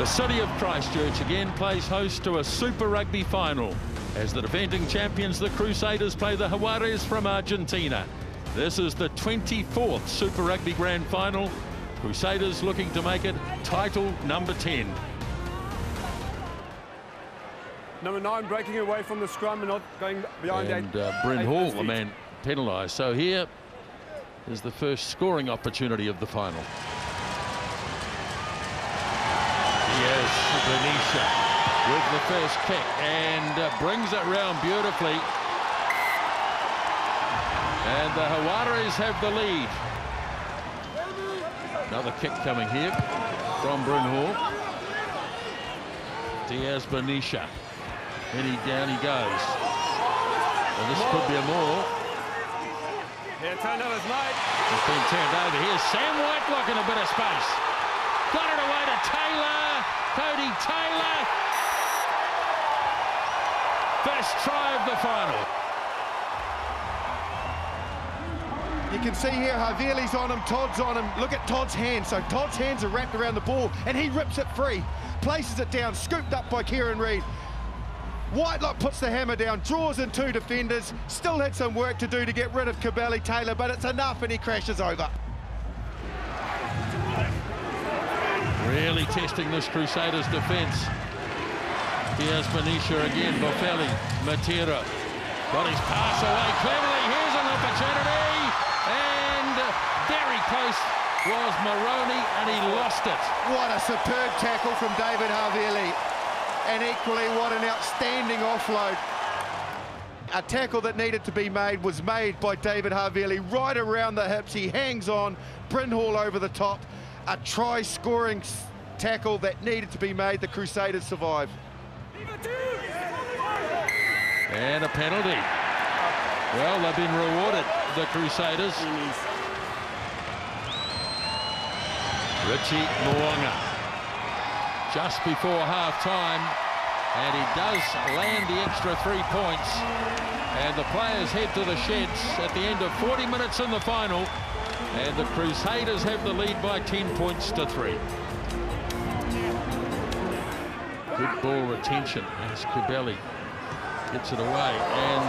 The city of Christchurch again plays host to a Super Rugby final as the defending champions, the Crusaders, play the Jaguares from Argentina. This is the 24th Super Rugby Grand Final. Crusaders looking to make it title number 10. Number nine breaking away from the scrum and not going behind and eight. uh, Bryn eight Hall, the man penalised. So here is the first scoring opportunity of the final. Yes, Bonilla with the first kick and uh, brings it round beautifully. And the Jaguares have the lead. Another kick coming here from Bryn Hall. Diaz Bonilla. And he down he goes. And this could be a more. Yeah, turnovers, mate. It's been turned over. Here's Sam White in a bit of space. Got it away to Taylor. Codie Taylor. First try of the final. You can see here Havili's on him, Todd's on him. Look at Todd's hands. So Todd's hands are wrapped around the ball and he rips it free. Places it down, scooped up by Kieran Read. Whitelock puts the hammer down, draws in two defenders. Still had some work to do to get rid of Cubelli Taylor, but it's enough and he crashes over. Really testing this Crusaders defence. Here's Bonilla again. Boffelli, Matera. Got his pass away cleverly. Here's an opportunity. And very close was Moroni and he lost it. What a superb tackle from David Havili. And equally, what an outstanding offload. A tackle that needed to be made was made by David Havili right around the hips. He hangs on, Bryn Hall over the top. A try-scoring tackle that needed to be made. The Crusaders survive. And a penalty. Well, they've been rewarded, the Crusaders. Richie Mo'unga. Just before half-time. And he does land the extra three points. And the players head to the sheds at the end of 40 minutes in the final. And the Crusaders have the lead by 10 points to three. Good ball retention as Cubelli gets it away and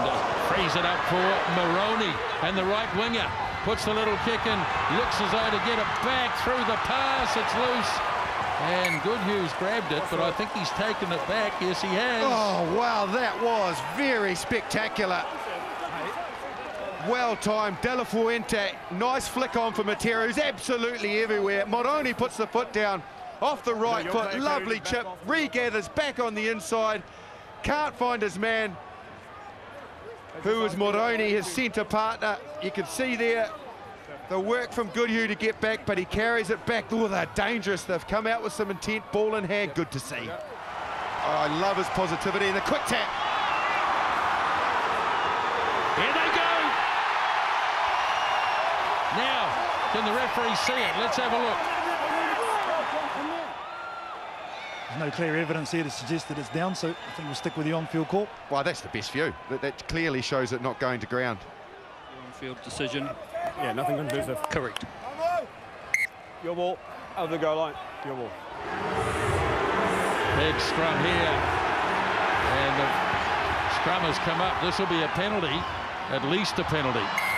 frees it up for Moroni and the right winger puts the little kick in looks as though to get it back through the pass. It's loose. And Goodhue's grabbed it but I think he's taken it back. Yes he has. Oh, wow, that was very spectacular. Well timed, De La Fuente, nice flick on for Matera, who's absolutely everywhere. Moroni puts the foot down off the right you're foot, lovely Cody, chip, regathers back on the inside, can't find his man, who is Moroni, his centre partner. You can see there the work from Goodhue to get back, but he carries it back. Oh, they're dangerous. They've come out with some intent, ball in hand, good to see. Oh, I love his positivity and the quick tap. here they go now can the referee see it let's have a look There's no clear evidence here to suggest that it's down, so I think we'll stick with the on-field call. Well, that's the best view. That, that clearly shows it not going to ground. On field decision. Yeah, nothing conclusive. Correct. Your ball. Over the goal line. Your ball. big scrum here and the scrum has come up this will be a penalty at least a penalty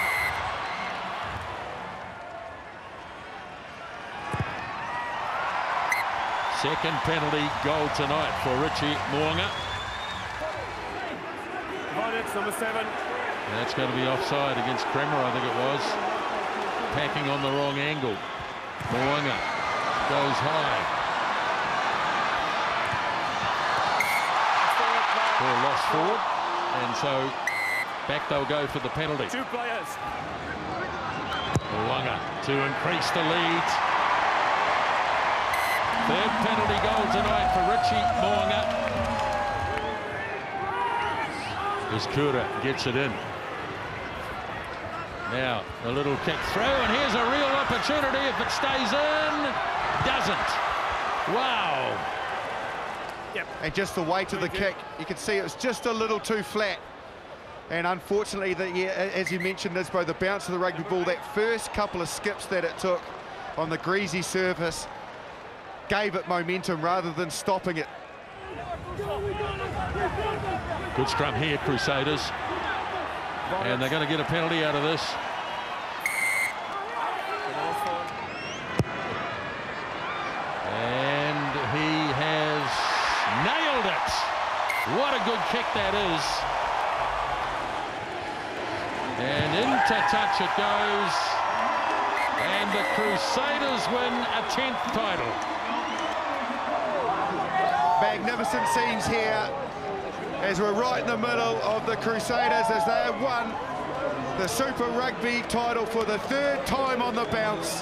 Second penalty goal tonight for Richie Mo'unga. Vonix, number seven. That's going to be offside against Kremer, I think it was. Packing on the wrong angle. Mo'unga goes high. For a lost forward. And so back they'll go for the penalty. Two players. Mo'unga to increase the lead. Third penalty goal tonight for Richie Mo'unga. As Kura gets it in. Now, a little kick through, and here's a real opportunity if it stays in. Doesn't. Wow. Yep. And just the weight of the kick, you can see it was just a little too flat. And unfortunately, the, yeah, as you mentioned, Nisbo, the bounce of the rugby ball, that first couple of skips that it took on the greasy surface, gave it momentum rather than stopping it. Good scrum here, Crusaders. And they're going to get a penalty out of this. And he has nailed it. What a good kick that is. And into touch it goes. And the Crusaders win a 10th title. Magnificent scenes here as we're right in the middle of the Crusaders as they have won the Super Rugby title for the third time on the bounce.